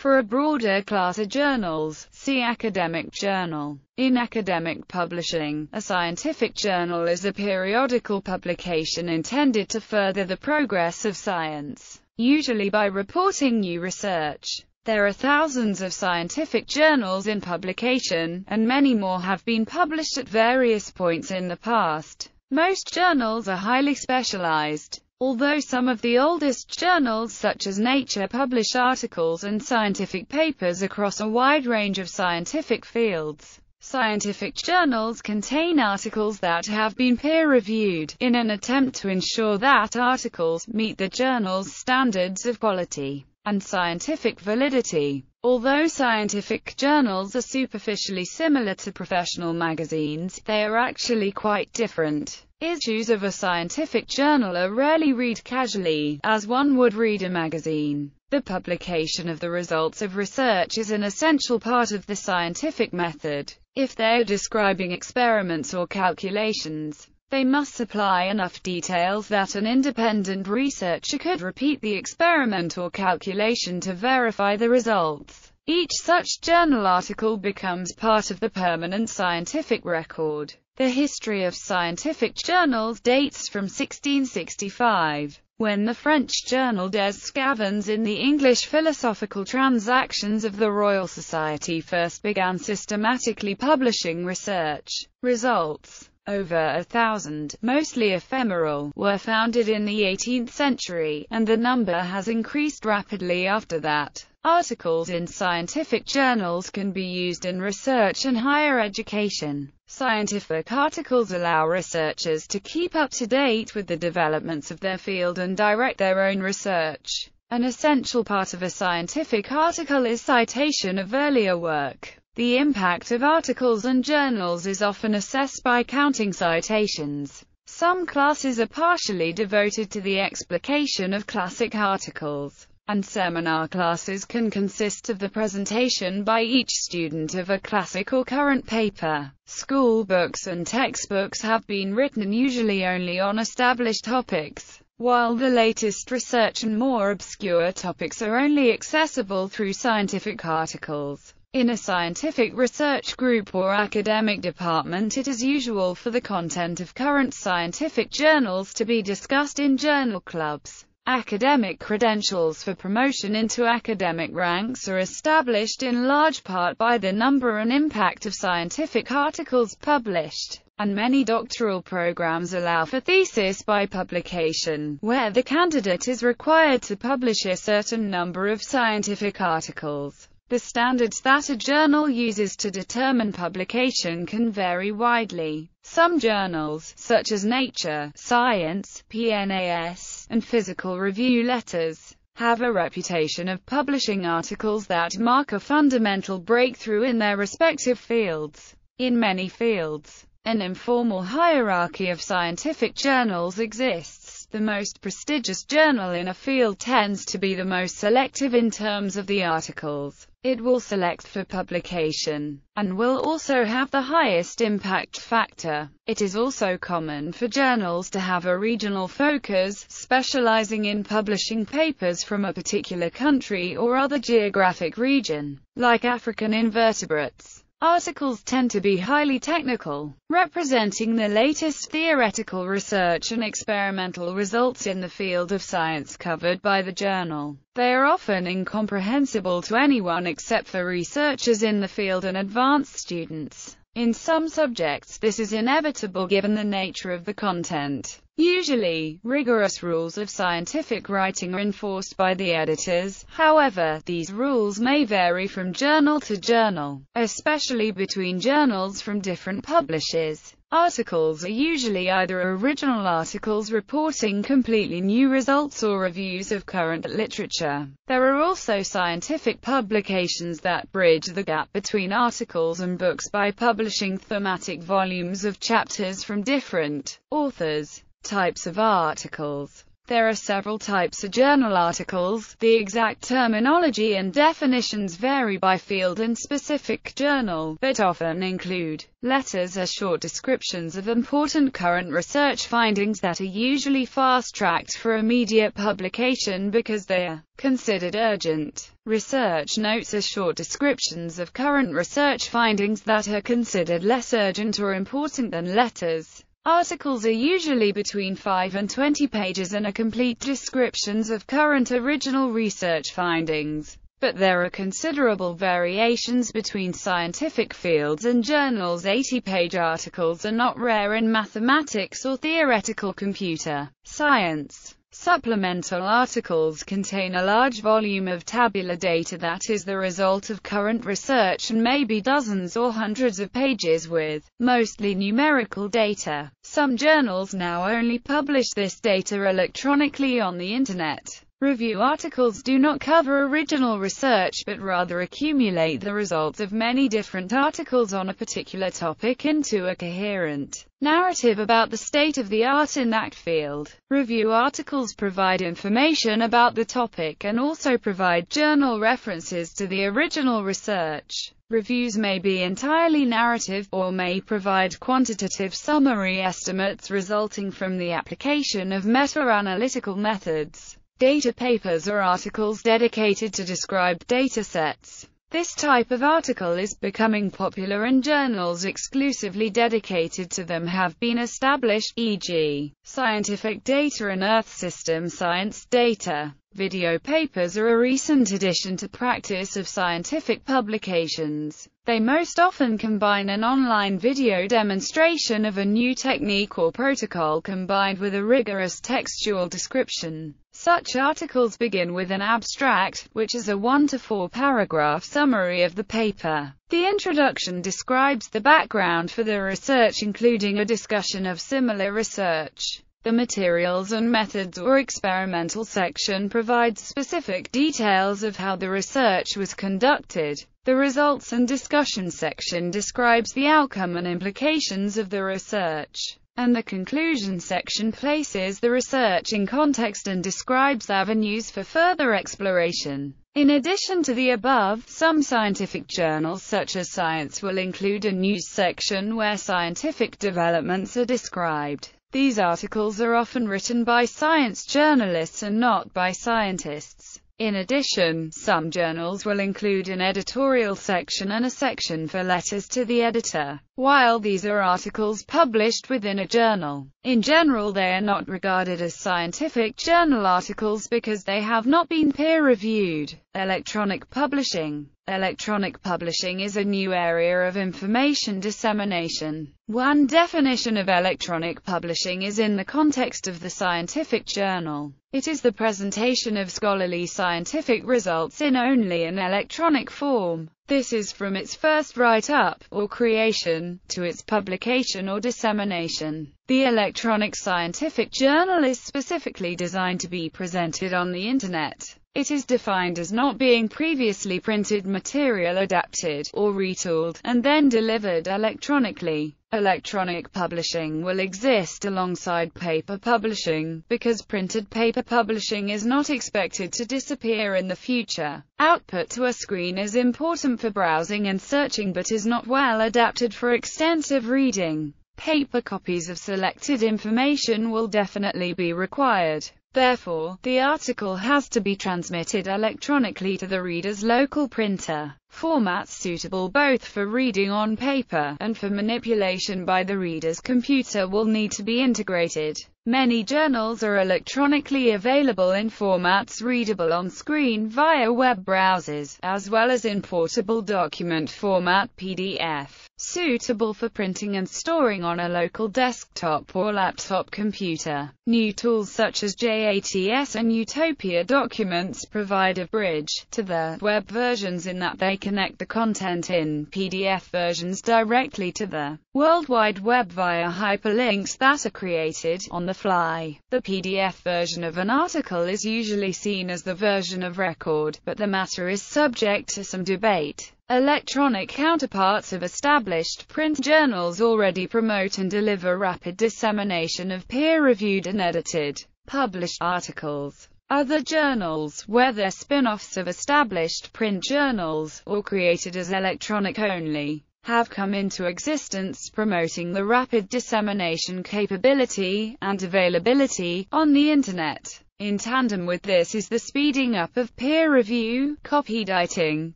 For a broader class of journals, see academic journal. In academic publishing, a scientific journal is a periodical publication intended to further the progress of science, usually by reporting new research. There are thousands of scientific journals in publication, and many more have been published at various points in the past. Most journals are highly specialized. Although some of the oldest journals such as Nature publish articles and scientific papers across a wide range of scientific fields, scientific journals contain articles that have been peer-reviewed, in an attempt to ensure that articles meet the journal's standards of quality and scientific validity. Although scientific journals are superficially similar to professional magazines, they are actually quite different. Issues of a scientific journal are rarely read casually, as one would read a magazine. The publication of the results of research is an essential part of the scientific method. If they're describing experiments or calculations, they must supply enough details that an independent researcher could repeat the experiment or calculation to verify the results. Each such journal article becomes part of the permanent scientific record. The history of scientific journals dates from 1665, when the French journal Des Sçavans in the English Philosophical Transactions of the Royal Society first began systematically publishing research results. Over a thousand, mostly ephemeral, were founded in the 18th century, and the number has increased rapidly after that. Articles in scientific journals can be used in research and higher education. Scientific articles allow researchers to keep up to date with the developments of their field and direct their own research. An essential part of a scientific article is citation of earlier work. The impact of articles and journals is often assessed by counting citations. Some classes are partially devoted to the explication of classic articles and seminar classes can consist of the presentation by each student of a classic or current paper. School books and textbooks have been written usually only on established topics, while the latest research and more obscure topics are only accessible through scientific articles. In a scientific research group or academic department it is usual for the content of current scientific journals to be discussed in journal clubs. Academic credentials for promotion into academic ranks are established in large part by the number and impact of scientific articles published, and many doctoral programs allow for thesis by publication, where the candidate is required to publish a certain number of scientific articles. The standards that a journal uses to determine publication can vary widely. Some journals, such as Nature, Science, PNAS, and physical review letters, have a reputation of publishing articles that mark a fundamental breakthrough in their respective fields. In many fields, an informal hierarchy of scientific journals exists. The most prestigious journal in a field tends to be the most selective in terms of the articles it will select for publication, and will also have the highest impact factor. It is also common for journals to have a regional focus, specializing in publishing papers from a particular country or other geographic region, like African invertebrates. Articles tend to be highly technical, representing the latest theoretical research and experimental results in the field of science covered by the journal. They are often incomprehensible to anyone except for researchers in the field and advanced students. In some subjects this is inevitable given the nature of the content. Usually, rigorous rules of scientific writing are enforced by the editors, however, these rules may vary from journal to journal, especially between journals from different publishers. Articles are usually either original articles reporting completely new results or reviews of current literature. There are also scientific publications that bridge the gap between articles and books by publishing thematic volumes of chapters from different authors. Types of articles There are several types of journal articles. The exact terminology and definitions vary by field and specific journal, but often include letters are short descriptions of important current research findings that are usually fast-tracked for immediate publication because they are considered urgent. Research notes are short descriptions of current research findings that are considered less urgent or important than letters. Articles are usually between 5 and 20 pages and are complete descriptions of current original research findings. But there are considerable variations between scientific fields and journals. 80-page articles are not rare in mathematics or theoretical computer science. Supplemental articles contain a large volume of tabular data that is the result of current research and may be dozens or hundreds of pages with mostly numerical data. Some journals now only publish this data electronically on the Internet. Review articles do not cover original research but rather accumulate the results of many different articles on a particular topic into a coherent narrative about the state of the art in that field. Review articles provide information about the topic and also provide journal references to the original research. Reviews may be entirely narrative, or may provide quantitative summary estimates resulting from the application of meta-analytical methods data papers are articles dedicated to described datasets. This type of article is becoming popular and journals exclusively dedicated to them have been established, e.g., Scientific Data and Earth System Science Data. Video papers are a recent addition to practice of scientific publications. They most often combine an online video demonstration of a new technique or protocol combined with a rigorous textual description. Such articles begin with an abstract, which is a one to four paragraph summary of the paper. The introduction describes the background for the research including a discussion of similar research. The materials and methods or experimental section provides specific details of how the research was conducted. The results and discussion section describes the outcome and implications of the research and the conclusion section places the research in context and describes avenues for further exploration. In addition to the above, some scientific journals such as Science will include a news section where scientific developments are described. These articles are often written by science journalists and not by scientists. In addition, some journals will include an editorial section and a section for letters to the editor. While these are articles published within a journal, in general they are not regarded as scientific journal articles because they have not been peer-reviewed. Electronic publishing Electronic publishing is a new area of information dissemination. One definition of electronic publishing is in the context of the scientific journal. It is the presentation of scholarly scientific results in only an electronic form. This is from its first write-up, or creation, to its publication or dissemination. The electronic scientific journal is specifically designed to be presented on the Internet. It is defined as not being previously printed material adapted, or retooled, and then delivered electronically. Electronic publishing will exist alongside paper publishing, because printed paper publishing is not expected to disappear in the future. Output to a screen is important for browsing and searching but is not well adapted for extensive reading. Paper copies of selected information will definitely be required. Therefore, the article has to be transmitted electronically to the reader's local printer. Formats suitable both for reading on paper, and for manipulation by the reader's computer will need to be integrated. Many journals are electronically available in formats readable on screen via web browsers, as well as in portable document format PDF suitable for printing and storing on a local desktop or laptop computer. New tools such as JATS and Utopia Documents provide a bridge to the web versions in that they connect the content in PDF versions directly to the World Wide Web via hyperlinks that are created on the fly. The PDF version of an article is usually seen as the version of record, but the matter is subject to some debate. Electronic counterparts of established print journals already promote and deliver rapid dissemination of peer-reviewed and edited published articles. Other journals, whether spin-offs of established print journals, or created as electronic only, have come into existence promoting the rapid dissemination capability, and availability, on the Internet. In tandem with this is the speeding up of peer review, copyediting,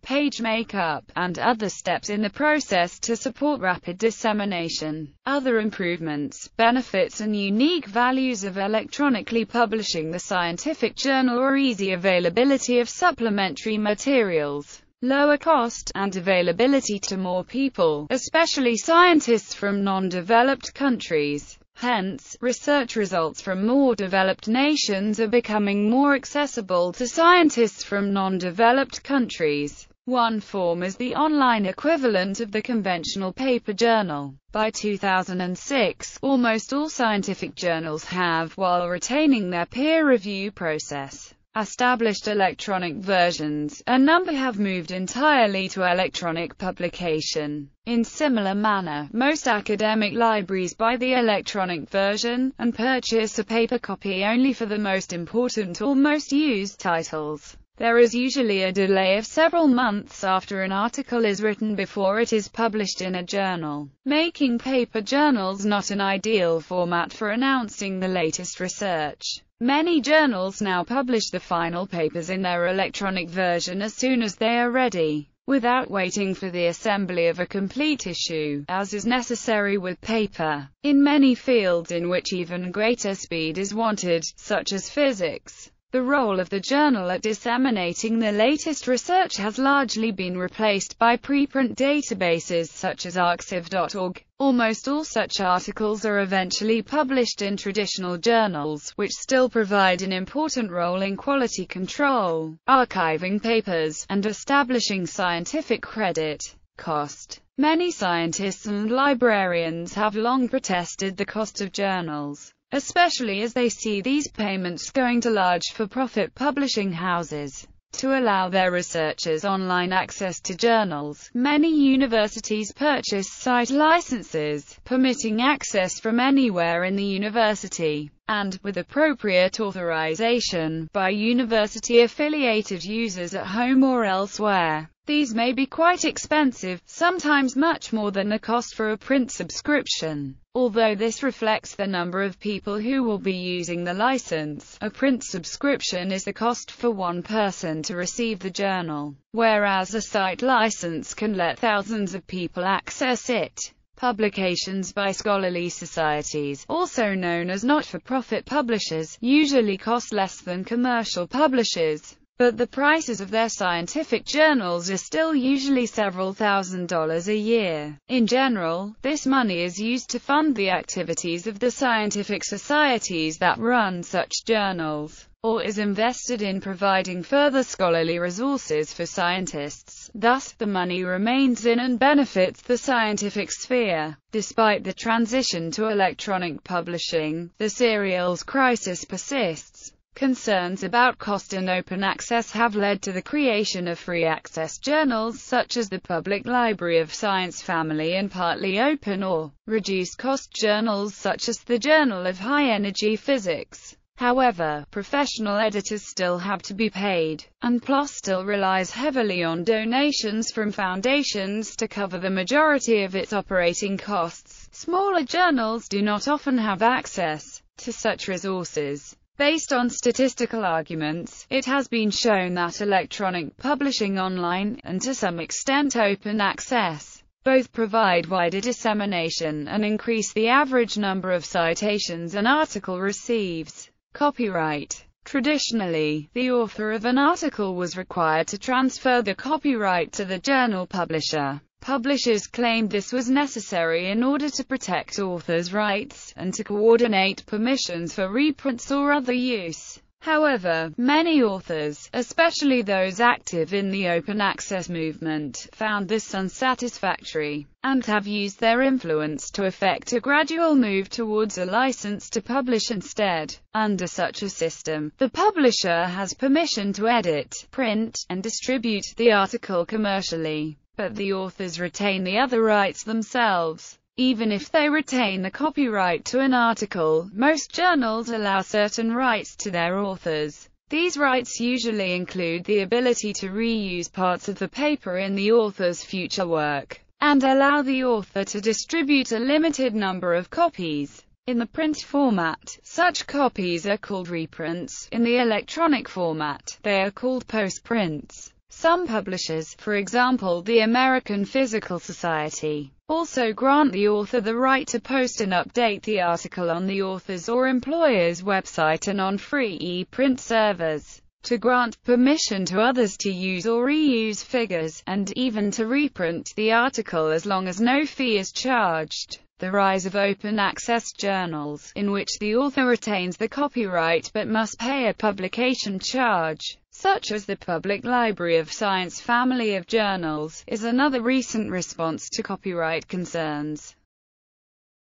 page makeup, and other steps in the process to support rapid dissemination. Other improvements, benefits and unique values of electronically publishing the scientific journal are easy availability of supplementary materials lower cost, and availability to more people, especially scientists from non-developed countries. Hence, research results from more developed nations are becoming more accessible to scientists from non-developed countries. One form is the online equivalent of the conventional paper journal. By 2006, almost all scientific journals have, while retaining their peer review process, established electronic versions, a number have moved entirely to electronic publication. In similar manner, most academic libraries buy the electronic version, and purchase a paper copy only for the most important or most used titles. There is usually a delay of several months after an article is written before it is published in a journal, making paper journals not an ideal format for announcing the latest research. Many journals now publish the final papers in their electronic version as soon as they are ready, without waiting for the assembly of a complete issue, as is necessary with paper. In many fields in which even greater speed is wanted, such as physics, the role of the journal at disseminating the latest research has largely been replaced by preprint databases such as arXiv.org. Almost all such articles are eventually published in traditional journals, which still provide an important role in quality control, archiving papers, and establishing scientific credit. Cost Many scientists and librarians have long protested the cost of journals especially as they see these payments going to large for-profit publishing houses. To allow their researchers online access to journals, many universities purchase site licenses, permitting access from anywhere in the university, and, with appropriate authorization, by university-affiliated users at home or elsewhere. These may be quite expensive, sometimes much more than the cost for a print subscription. Although this reflects the number of people who will be using the license, a print subscription is the cost for one person to receive the journal, whereas a site license can let thousands of people access it. Publications by scholarly societies, also known as not-for-profit publishers, usually cost less than commercial publishers but the prices of their scientific journals are still usually several thousand dollars a year. In general, this money is used to fund the activities of the scientific societies that run such journals, or is invested in providing further scholarly resources for scientists. Thus, the money remains in and benefits the scientific sphere. Despite the transition to electronic publishing, the serials crisis persists. Concerns about cost and open access have led to the creation of free access journals such as the Public Library of Science Family and partly open or reduced cost journals such as the Journal of High Energy Physics. However, professional editors still have to be paid, and PLOS still relies heavily on donations from foundations to cover the majority of its operating costs. Smaller journals do not often have access to such resources. Based on statistical arguments, it has been shown that electronic publishing online, and to some extent open access, both provide wider dissemination and increase the average number of citations an article receives. Copyright Traditionally, the author of an article was required to transfer the copyright to the journal publisher. Publishers claimed this was necessary in order to protect authors' rights, and to coordinate permissions for reprints or other use. However, many authors, especially those active in the open access movement, found this unsatisfactory, and have used their influence to effect a gradual move towards a license to publish instead. Under such a system, the publisher has permission to edit, print, and distribute the article commercially but the authors retain the other rights themselves. Even if they retain the copyright to an article, most journals allow certain rights to their authors. These rights usually include the ability to reuse parts of the paper in the author's future work, and allow the author to distribute a limited number of copies. In the print format, such copies are called reprints. In the electronic format, they are called postprints. Some publishers, for example the American Physical Society, also grant the author the right to post and update the article on the author's or employer's website and on free e-print servers, to grant permission to others to use or reuse figures, and even to reprint the article as long as no fee is charged. The rise of open-access journals, in which the author retains the copyright but must pay a publication charge, such as the Public Library of Science family of journals, is another recent response to copyright concerns.